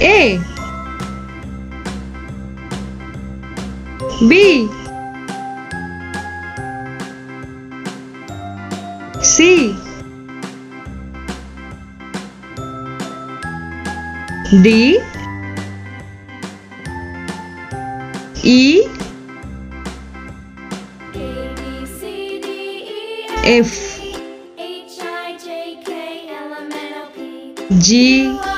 A. B. C. D. E. F. G.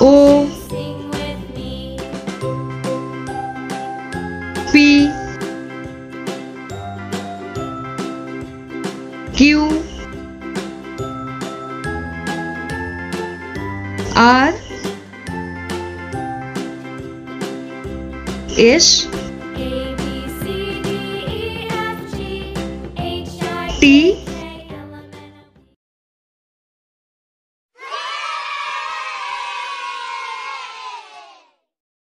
O P Q R S T